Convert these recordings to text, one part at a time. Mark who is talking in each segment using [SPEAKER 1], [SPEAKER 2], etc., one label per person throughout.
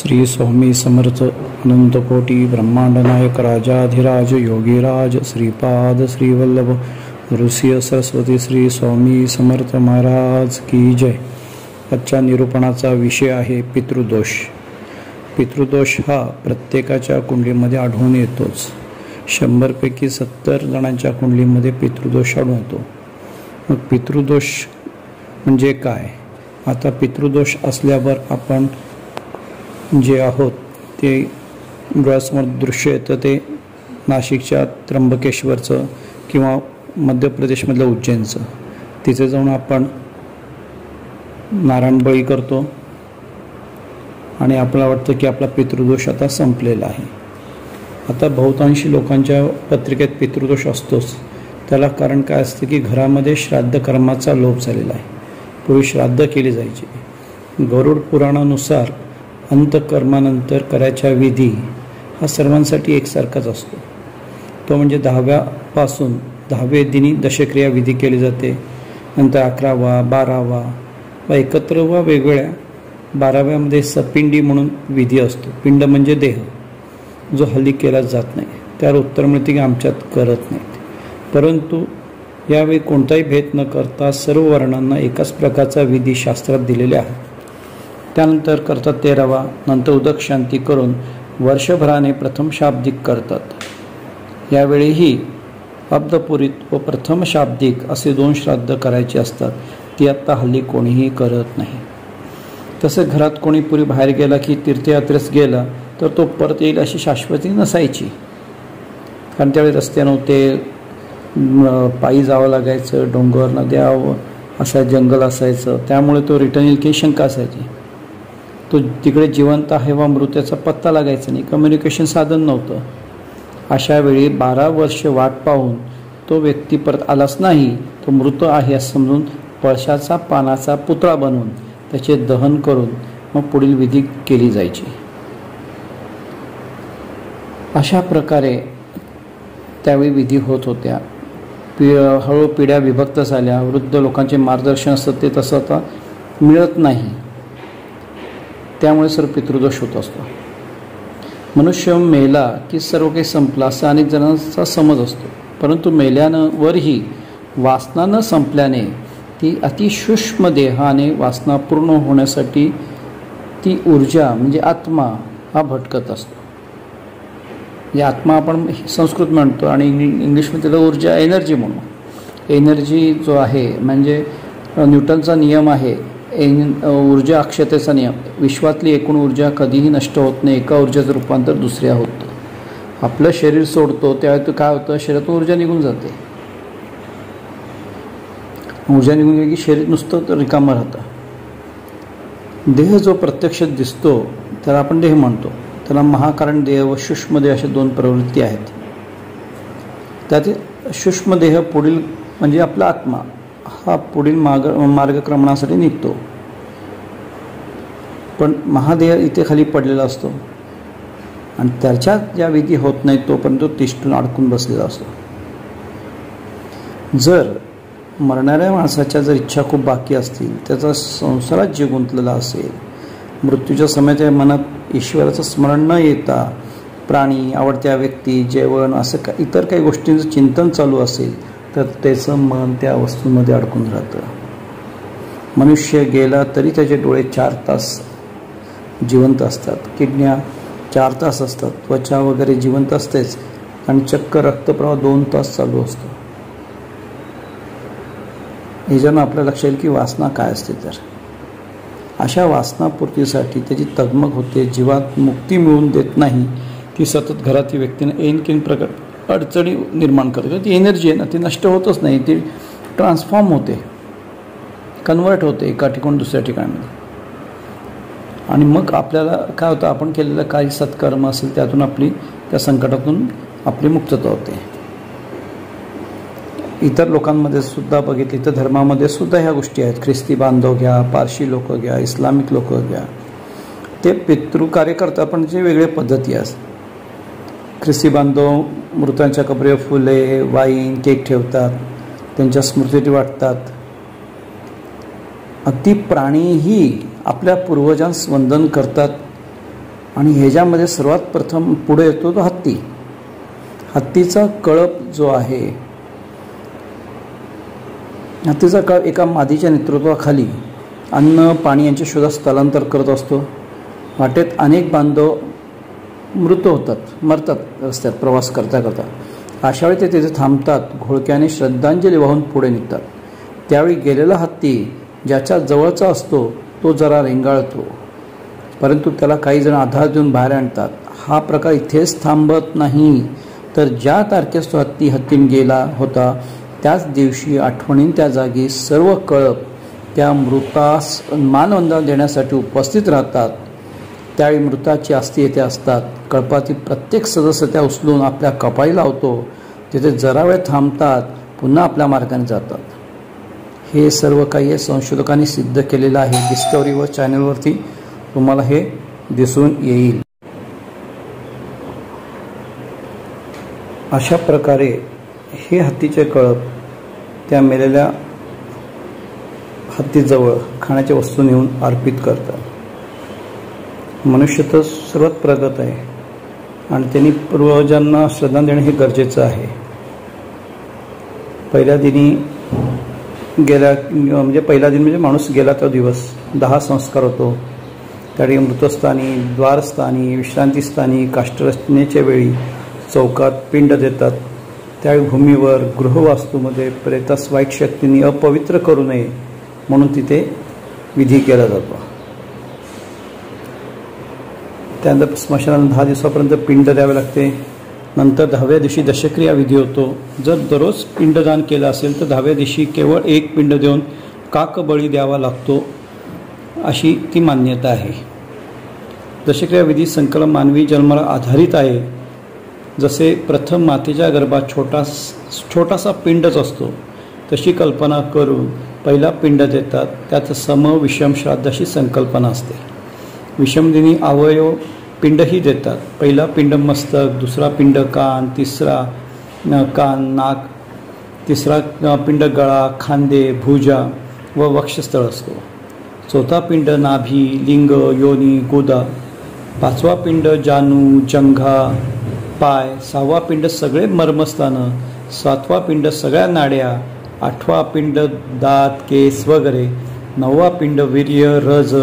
[SPEAKER 1] श्री स्वामी समर्थ अनंतकोटी ब्रह्मांडनायक राजाधिराज योगीराज श्रीपाद श्रीवल्लभ ऋषी सरस्वती श्री स्वामी समर्थ महाराज की जय. आजच्या निरूपणाचा विषय आहे पितृदोष. पितृदोष हा प्रत्येकाच्या कुंडलीमध्ये आढळून येतोच. शंभरपैकी सत्तर जणांच्या कुंडलीमध्ये पितृदोष आढळतो. मग पितृदोष म्हणजे काय? आता पितृदोष असल्यावर आपण जे आहोत ते डोळ्यासमोर दृश्य येतं ते नाशिकच्या त्र्यंबकेश्वरचं किंवा मध्य प्रदेशमधलं उज्जैनचं. तिथे जाऊन आपण नारायणबळी करतो आणि आपल्याला वाटतं की आपला पितृदोष आता संपलेला आहे. आता बहुतांशी लोकांच्या पत्रिकेत पितृदोष असतोच. त्याला कारण काय असतं की घरामध्ये श्राद्ध कर्माचा लोप झालेला आहे. पूर्वी श्राद्ध केली जायची. गरुड पुराणानुसार अंतकर्मानंतर करायच्या विधी हा सर्वांसाठी एकसारखाच असतो. तो म्हणजे दहाव्यापासून दहावे दिनी दशक्रिया विधी केली जाते. नंतर अकरावा बारावा व एकत्र वा वेगवेगळ्या बाराव्यामध्ये सपिंडी म्हणून विधी असतो. पिंड म्हणजे देह जो हल्ली केला जात नाही. त्यावर उत्तर मिळते की आमच्यात करत नाहीत. परंतु यावेळी कोणताही भेद न करता सर्व वर्णांना एकाच प्रकारचा विधी शास्त्रात दिलेले आहे. त्यानंतर करतात तेरावा नंतर उदक शांती करून वर्षभराने प्रथम शाब्दिक करतात. यावेळीही अब्दपुरीत व प्रथम शाब्दिक असे दोन श्राद्ध करायचे असतात ती आत्ता हल्ली कोणीही करत नाही. तसं घरात कोणी पुरी बाहेर गेला की तीर्थयात्रेस गेला तर तो परत येईल अशी शाश्वती नसायची. कारण त्यावेळी रस्ते नव्हते पायी जावं लागायचं डोंगर नद्या असं जंगल असायचं त्यामुळे तो रिटर्न येईल की शंका असायची? तो तिकडे जिवंत आहे वा मृत्याचा पत्ता लागायचा नाही. कम्युनिकेशन साधन नव्हतं. अशा वेळी बारा वर्ष वाट पाहून तो व्यक्ती परत आलाच नाही. तो मृत आहे असं समजून पळशाचा पानाचा पुतळा बनवून त्याचे दहन करून मग पुढील विधी केली जायची. अशा प्रकारे त्यावेळी विधी होत होत्या. पि हळू पिढ्या विभक्त झाल्या. वृद्ध लोकांचे मार्गदर्शन असतं ते तसं आता मिळत नाही. त्यामुळे सर पितृदोष होत असतो. मनुष्य मेला की सर्व काही संपला असा अनेक जणांचा समज असतो. परंतु मेल्यानं वरही वासना न संपल्याने ती अतिसूक्ष्म देहाने वासना पूर्ण होण्यासाठी ती ऊर्जा म्हणजे आत्मा हा भटकत असतो. म्हणजे आत्मा आपण संस्कृत म्हणतो आणि इंग्लिशमध्ये त्याला ऊर्जा एनर्जी म्हणू. एनर्जी जो आहे म्हणजे न्यूटनचा नियम आहे ऊर्जा अक्षतेचा नियम. विश्वातली एकूण ऊर्जा कधीही नष्ट होत नाही एका ऊर्जेचं रूपांतर दुसऱ्या होतं. आपलं शरीर सोडतो त्यावेळी काय होतं? शरीरातून ऊर्जा निघून जाते. ऊर्जा निघून गेली की शरीर नुसतं तर रिकामं राहतं. देह जो प्रत्यक्ष दिसतो त्याला आपण देह म्हणतो. त्याला महाकारण देह व सूक्ष्मदेह अशा दोन प्रवृत्ती आहेत. त्यातील सूक्ष्मदेह पुढील म्हणजे आपला आत्मा. हा पुढील मार्ग मार्गक्रमणासाठी निघतो. पण महादेह इथे खाली पडलेला असतो. आणि त्याच्यात ज्या विधी होत नाही तोपर्यंत तिष्ठून अडकून बसलेला असतो. जर मरणाऱ्या माणसाच्या जर इच्छा खूप बाकी असतील त्याचा संसारात जीव गुंतलेला असेल मृत्यूच्या समयाच्या मनात ईश्वराचं स्मरण न येता प्राणी आवडत्या व्यक्ती जेवण असं का इतर काही गोष्टींचं चिंतन चालू असेल तर त्याचं मन त्या वस्तूंमध्ये अडकून राहतं. मनुष्य गेला तरी त्याचे डोळे चार तास जिवंत असतात. किडण्या चार तास असतात. त्वचा वगैरे जिवंत असतेच आणि चक्क रक्तप्रवाह दोन तास चालू असतो. ह्याच्यानं आपल्या लक्षात येईल की वासना काय असते तर. अशा वासनापूर्तीसाठी त्याची तगमग होते. जीवात मुक्ती मिळवून देत नाही. ती सतत घरातील व्यक्तीने ऐन किन प्रकट अडचणी निर्माण करते ती एनर्जी आहे ना ती नष्ट होतच नाही ती ट्रान्सफॉर्म होते. कन्वर्ट होते एका ठिकाण दुसऱ्या ठिकाणी. आणि मग आपल्याला काय होतं आपण केलेलं काही सत्कर्म असेल त्यातून आपली त्या संकटातून आपली मुक्तता होते. इतर लोकांमध्ये सुद्धा बघितली तर धर्मामध्ये सुद्धा ह्या गोष्टी आहेत. ख्रिस्ती बांधव घ्या पारशी लोक घ्या इस्लामिक लोक घ्या. ते पितृ कार्य करतात पण जे वेगळे पद्धती असतात ख्रिस्ती बांधव मृतांच्या कपडे फुले वाईन केक ठेवतात त्यांच्या स्मृती वाटतात. अति प्राणीही आपल्या पूर्वजांस वंदन करतात आणि ह्याच्यामध्ये सर्वात प्रथम पुढे येतो तो हत्ती. हत्तीचा कळप जो आहे हत्तीचा कळप एका मादीच्या नेतृत्वाखाली अन्न पाणी यांच्या शोधात स्थलांतर करत असतो. वाटेत अनेक बांधव मृत होतात मरतात रस्त्यात प्रवास करता करता. अशा वेळी ते तिथे थांबतात घोळक्याने श्रद्धांजली वाहून पुढे निघतात. त्यावेळी गेलेला हत्ती ज्याच्या जवळचा असतो तो जरा रेंगाळतो. परंतु त्याला काही जण आधार देऊन बाहेर आणतात. हा प्रकार इथेच थांबत नाही. तर ज्या तारखेस तो हत्ती हत्तीन गेला होता त्याच दिवशी आठवणीन त्या जागी सर्व कळप त्या मृतास मानवंदना देण्यासाठी उपस्थित राहतात. त्यावेळी मृताची अस्थी येथे असतात. कळपातील प्रत्येक सदस्य त्या उचलून आपल्या कपाळी लावतो. तिथे जरा वेळ थांबतात पुन्हा आपल्या मार्गाने जातात. हे सर्व काही संशोधकांनी सिद्ध केलेलं आहे. डिस्कवरी व चॅनलवरती तुम्हाला हे दिसून येईल. अशा प्रकारे हे हत्तीचे कळप त्या मेलेल्या हत्तीजवळ खाण्याच्या वस्तू नेऊन अर्पित करतात. मनुष्य तर सर्वात प्रगत आहे. आणि त्यांनी पूर्वजांना श्रद्धा देणं हे गरजेचं आहे. पहिल्या दिनी गेल्या म्हणजे पहिला दिन म्हणजे माणूस गेला तो दिवस. दहा संस्कार होतो. त्यावेळी मृतस्थानी द्वारस्थानी विश्रांतीस्थानी काष्टरचनेच्या वेळी चौकात पिंड देतात. त्यावेळी भूमीवर गृहवास्तूमध्ये प्रेतास वाईट शक्तींनी अपवित्र करू नये म्हणून तिथे विधी केला जातो. त्यानंतर स्मशानाला दहा दिवसापर्यंत पिंड द्यावे लागते. नंतर दहाव्या दिवशी दशक्रिया विधी होतो. जर दररोज पिंडदान केलं असेल तर दहाव्या दिवशी केवळ एक पिंड देऊन काकबळी द्यावा लागतो अशी ती मान्यता आहे. दशक्रिया विधी संकलन मानवी जन्माला आधारित आहे. जसे प्रथम मातेच्या गर्भात छोटा छोटासा पिंडच असतो तशी कल्पना करून पहिला पिंड देतात. त्यात सम विषम श्राद्ध अशी संकल्पना असते. विषमदिनी अवयव पिंडही देतात. पहिला पिंड मस्तक दुसरा पिंड कान तिसरा कान नाक तिसरा पिंड गळा खांदे भुजा व वक्षस्थळ असतो. चौथा पिंड नाभी लिंग योनी गोदा. पाचवा पिंड जानू जंघा पाय. सहावा पिंड सगळे मर्मस्थानं. सातवा पिंड सगळ्या नाड्या. आठवा पिंड दात केस वगैरे. नववा पिंड वीर्य रज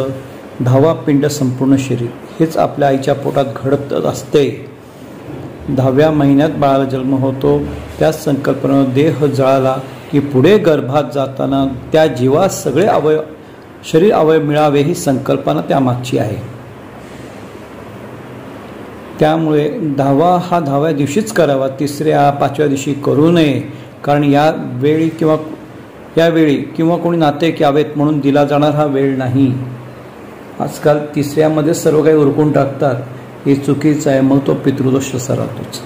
[SPEAKER 1] दहावा पिंड संपूर्ण शरीर. हेच आपल्या आईच्या पोटात घडत असते. दहाव्या महिन्यात बाळाला जन्म होतो. त्याच संकल्पनेनं देह जळाला की पुढे गर्भात जाताना त्या जीवास सगळे अवयव शरीर अवयव मिळावे ही संकल्पना त्यामागची आहे. त्यामुळे धावा हा दहाव्या दिवशीच करावा तिसऱ्या पाचव्या दिवशी करू नये. कारण या वेळी किंवा यावेळी किंवा कोणी नाते यावेत म्हणून दिला जाणार हा वेळ नाही. आजकाल तिसऱ्यामध्ये सर्व काही उरकून टाकतात. हे चुकीचं आहे मग तो पितृदोष असा राहतोच.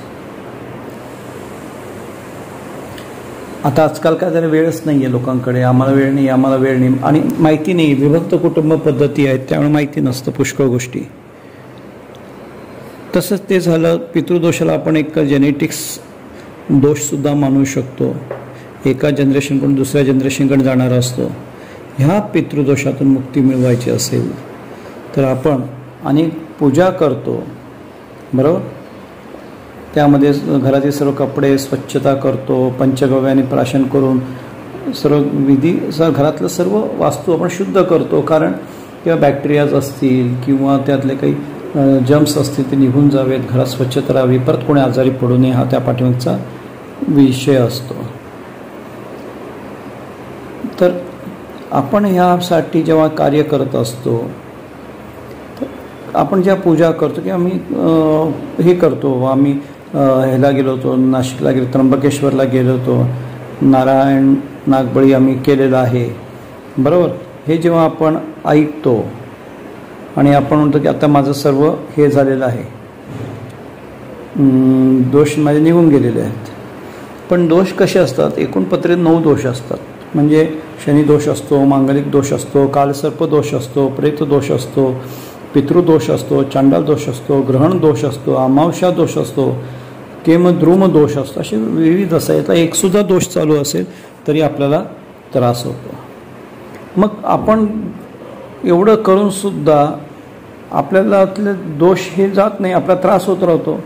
[SPEAKER 1] आता आजकाल काय झालं वेळच नाही आहे लोकांकडे. आम्हाला वेळ नाही आम्हाला वेळ नाही. आणि माहिती नाही विभक्त कुटुंब पद्धती आहेत त्यामुळे माहिती नसतं पुष्कळ गोष्टी. तसंच ते झालं पितृदोषाला आपण एक जेनेटिक्स दोषसुद्धा मानू शकतो. एका जनरेशनकडून दुसऱ्या जनरेशनकडे जाणारा असतो. ह्या पितृदोषातून मुक्ती मिळवायची असेल. तर आपण अनेक पूजा करतो. बरोबर? त्यामध्ये घरातील सर्व कपडे स्वच्छता करतो पंचगव्याने प्राशन करून सर्व विधी घरातलं सर्व वास्तू आपण शुद्ध करतो. कारण किंवा बॅक्टेरियाज असतील किंवा त्यातले काही जम्स असतील ते निघून जावेत घरात स्वच्छता राहावी. परत कोणी आजारी पडू नये हा त्या पाठीमागचा विषय असतो. तर आपण ह्यासाठी जेव्हा कार्य करत असतो आपण ज्या पूजा करतो की आम्ही हे करतो. आम्ही ह्याला गेलो होतो नाशिकला गेलो त्र्यंबकेश्वरला गेलो होतो. नारायण नागबळी आम्ही केलेलं आहे. बरोबर? हे जेव्हा आपण ऐकतो आणि आपण म्हणतो की आता माझं सर्व हे झालेलं आहे. दोष माझे निघून गेलेले आहेत. पण दोष कसे असतात? एकूण पत्रे नऊ दोष असतात. म्हणजे शनी दोष असतो मांगलिक दोष असतो कालसर्प दोष असतो प्रेत दोष असतो पितृदोष असतो चांडाल दोष असतो ग्रहण दोष असतो अमावस्या दोष असतो केमद्रुम दोष असतो असे विविध असं यातला एकसुद्धा दोष चालू असेल तरी आपल्याला त्रास होतो. मग आपण एवढं करूनसुद्धा आपल्याला दोष हे जात नाही आपला त्रास होत राहतो.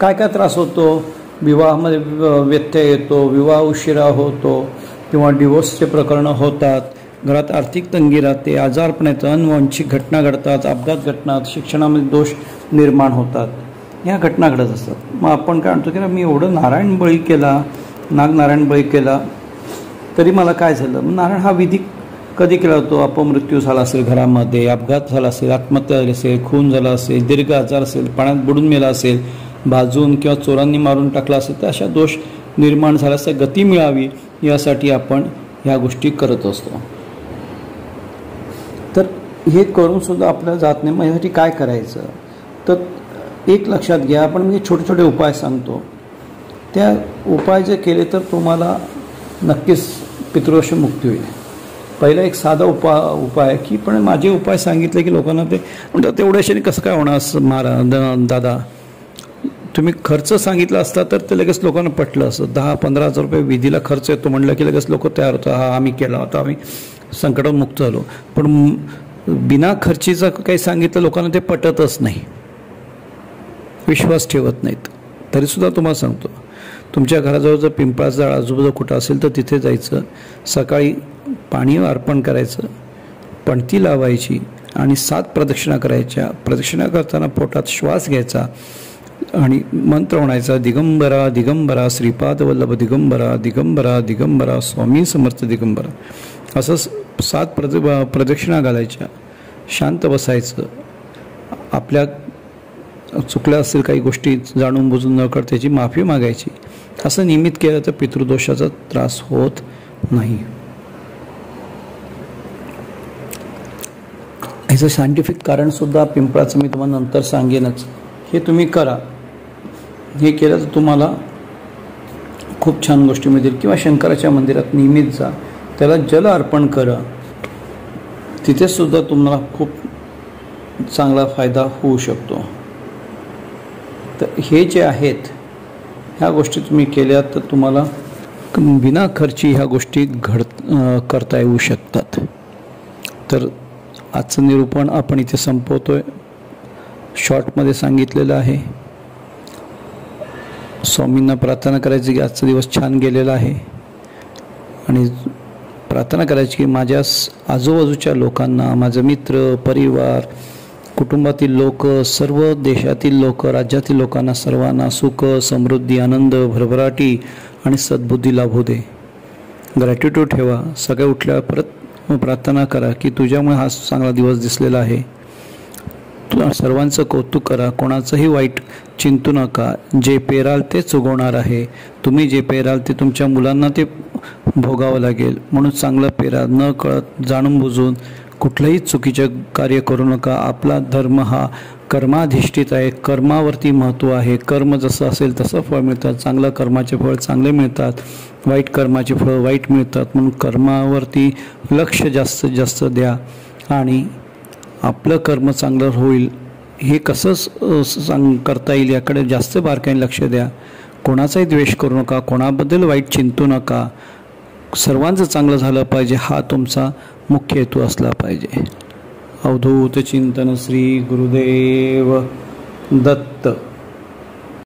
[SPEAKER 1] काय काय त्रास होतो? विवाहामध्ये व्यत्यय येतो विवाह उशिरा होतो किंवा डिवोर्सचे प्रकरणं होतात. घरात आर्थिक तंगी राहते आजारपण येतं अनवांछिक घटना घडतात अपघात घटनात शिक्षणामध्ये दोष निर्माण होतात. ह्या घटना घडत असतात. मग आपण काय म्हणतो की ना मी एवढं नारायण बळी केला नागनारायण बळी केला तरी मला काय झालं? मग नारायण हा विधी कधी केला जातो अपमृत्यू झाला असेल घरामध्ये अपघात झाला असेल आत्महत्या झाली असेल खून झाला असेल दीर्घ आजार असेल पाण्यात बुडून मेला असेल भाजून किंवा चोरांनी मारून टाकला असेल तर अशा दोष निर्माण झाल्यास गती मिळावी यासाठी आपण ह्या गोष्टी करत असतो. हे करूनसुद्धा आपल्या जात नाही. मग यासाठी काय करायचं? तर एक लक्षात घ्या. आपण म्हणजे छोटे छोटे उपाय सांगतो. त्या उपाय जे केले तर तुम्हाला नक्कीच पितृवश मुक्ती होईल. पहिला एक साधा उपा उपाय की पण माझे उपाय सांगितले की लोकांना ते म्हणतात तेवढ्याशाने कसं काय होणार असं द- दादा? तुम्ही खर्च सांगितला असता तर ते लगेच लोकांना पटलं असं दहा पंधरा हजार रुपये विधीला खर्च येतो म्हणलं की लगेच लोक तयार होतात. हा आम्ही केला होता. आम्ही संकटात मुक्त झालो. पण बिना खर्चीचं काही सांगितलं लोकांना ते पटतच नाही. विश्वास ठेवत नाहीत. तरीसुद्धा तुम्हाला सांगतो तुमच्या घराजवळ जर पिंपळाचं झाड आजूबाजूला कुठं असेल तर तिथे जायचं सकाळी पाणी अर्पण करायचं पणती लावायची आणि सात प्रदक्षिणा करायच्या. प्रदक्षिणा करताना पोटात श्वास घ्यायचा. आणि मंत्र म्हणायचा दिगंबरा दिगंबरा श्रीपाद वल्लभ दिगंबरा दिगंबरा दिगंबरा स्वामी समर्थ दिगंबरा. असं सात प्रद प्रदक्षिणा घालायच्या. शांत बसायचं. आपल्या चुकल्या असतील काही गोष्टी जाणून बुजून न करता त्याची माफी मागायची. असं नियमित केलं तर पितृदोषाचा त्रास होत नाही. ह्याचं सायंटिफिक कारणसुद्धा पिंपळाचं मी तुम्हाला नंतर सांगेनच. हे तुम्ही करा. हे केलं तर तुम्हाला खूप छान गोष्टी मिळतील. किंवा शंकराच्या मंदिरात नियमित जा. त्याला जल अर्पण करा. तिथेसुद्धा तुम्हाला खूप चांगला फायदा होऊ शकतो. तर हे जे आहेत ह्या गोष्टी तुम्ही केल्या तर तुम्हाला बिना खर्ची ह्या गोष्टी घड करता येऊ शकतात. तर आजचं निरूपण आपण इथे संपवतो आहे शॉर्टमध्ये सांगितलेलं आहे. स्वामींना प्रार्थना करायची की आजचा दिवस छान गेलेला आहे. आणि प्रार्थना करायची की माझ्या आजूबाजूच्या लोकांना माझे मित्र परिवार कुटुंबातील लोक सर्व देशातील लोक राज्यातील लोकांना सर्वांना सुख समृद्धी आनंद भरभराटी आणि सद्बुद्धी लाभू दे. ग्रॅटिट्यूड ठेवा. सगळ्या उठल्या परत प्रार्थना करा की तुझ्यामुळे हा चांगला दिवस दिसलेला आहे. तू सर्वांचं कौतुक करा कोणाचंही वाईट चिंतू नका. जे पेराल ते चुगवणार आहे. तुम्ही जे पेराल ते तुमच्या मुलांना ते भोगावं लागेल. म्हणून चांगलं पेरा न कळत जाणून बुजून कुठलंही चुकीचं कार्य करू नका. आपला धर्म हा कर्माधिष्ठित आहे. कर्मावरती महत्त्व आहे. कर्म जसं असेल तसं फळ मिळतात. चांगलं कर्माचे फळ चांगले मिळतात. वाईट कर्माचे फळ वाईट मिळतात. म्हणून कर्मावरती लक्ष जास्तीत जास्त द्या. आणि आपलं कर्म चांगलं होईल हे कसं सांग करता येईल याकडे जास्त बारकाईने लक्ष द्या. कोणाचाही द्वेष करू नका कोणाबद्दल वाईट चिंतू नका. सर्वांचं चांगलं झालं पाहिजे हा तुमचा मुख्य हेतू असला पाहिजे. अवधूत चिंतन श्री गुरुदेव दत्त.